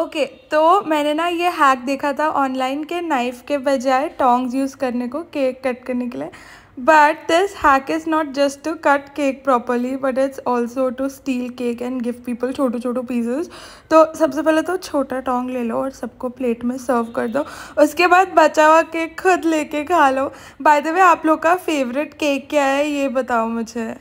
Okay तो मैंने ना ये हैक देखा था ऑनलाइन के नाइफ़ के बजाय टोंग्स यूज़ करने को केक कट करने के लिए। But this hack is not just to cut cake properly but it's also to steal cake and give people छोटे छोटे पीसेस तो सबसे पहले तो छोटा टोंग ले लो और सबको प्लेट में सर्व कर दो। उसके बाद बचा हुआ केक खुद लेके खा लो। बाय द वे आप लोग का फेवरेट केक क्या है, ये बताओ मुझे।